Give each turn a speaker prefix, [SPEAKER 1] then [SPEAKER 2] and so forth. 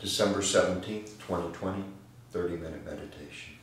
[SPEAKER 1] December 17th, 2020, 30 minute meditation.